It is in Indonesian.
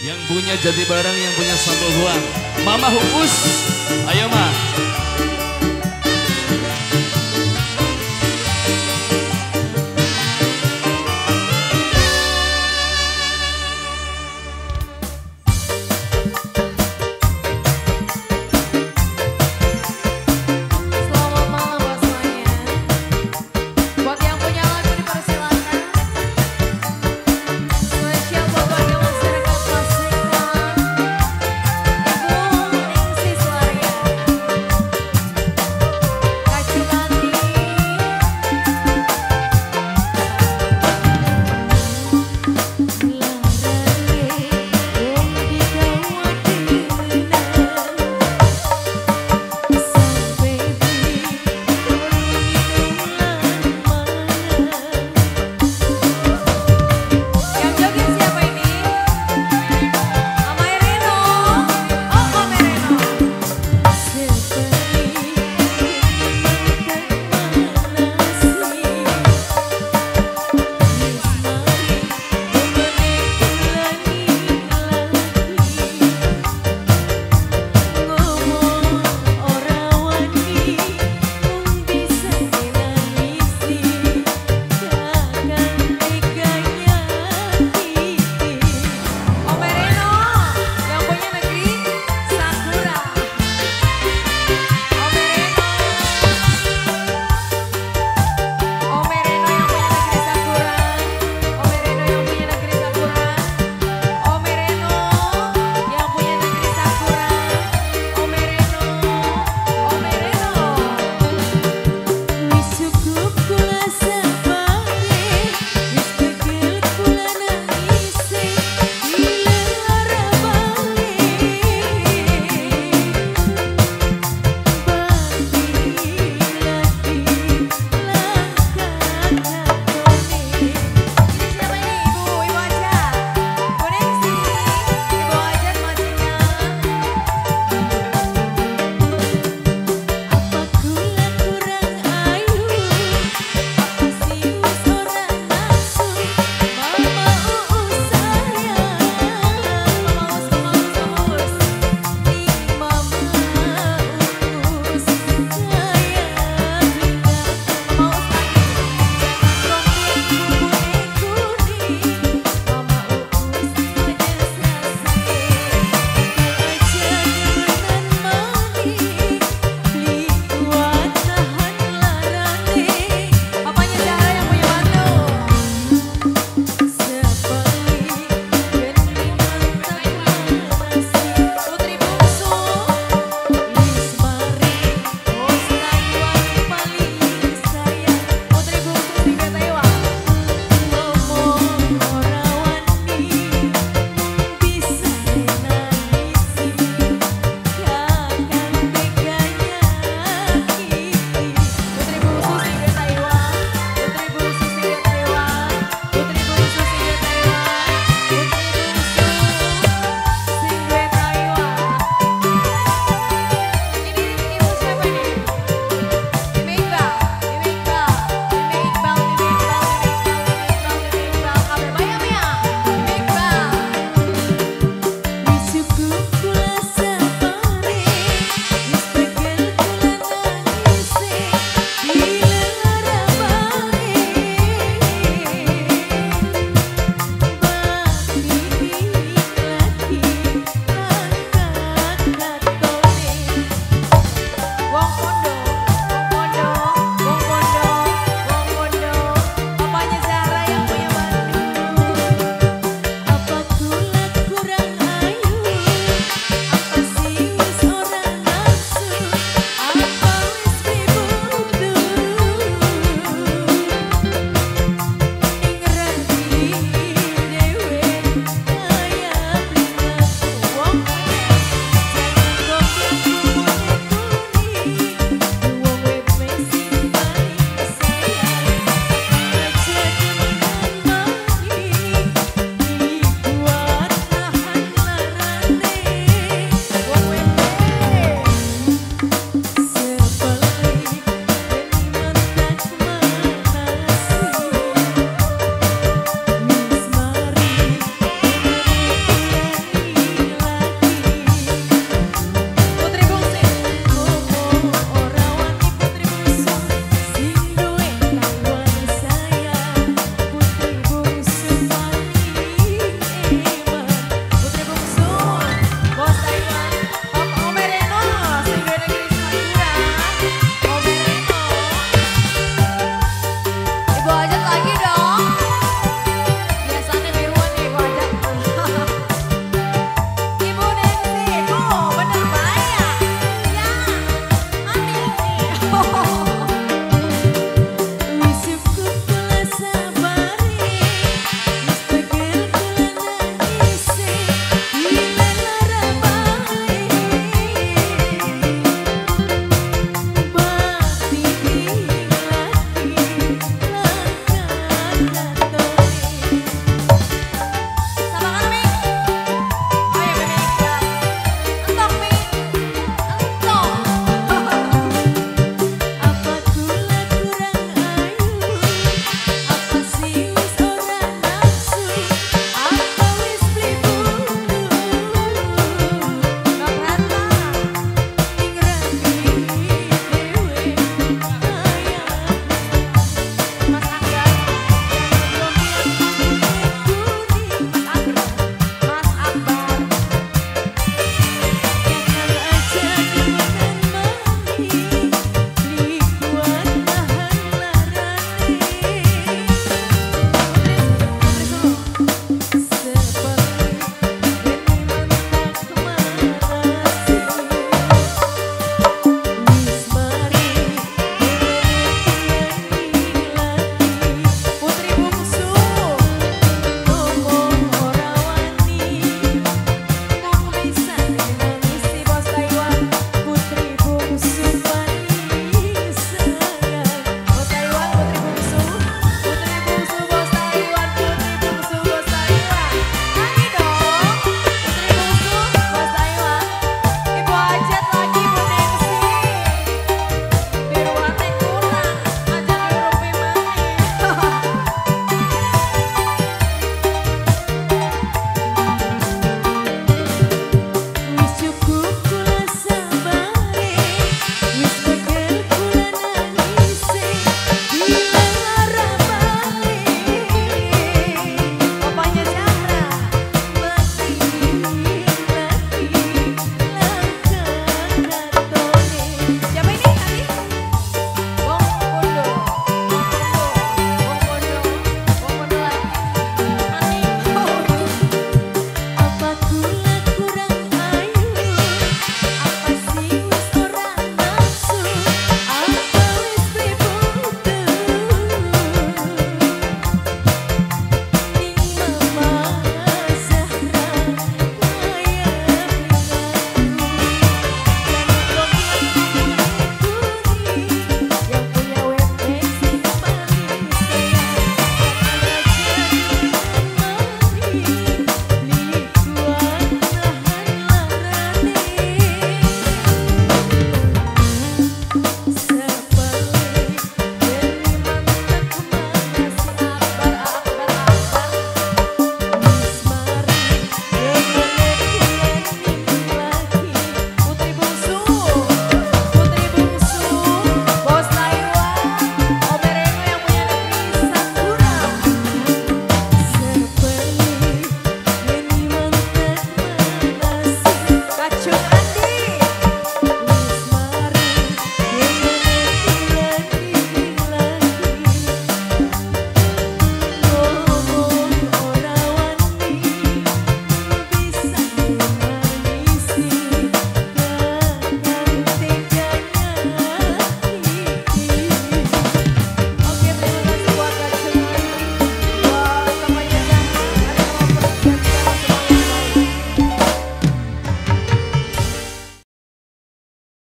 Yang punya jati barang, yang punya sambal buah. Mama Hukus, ayo ma.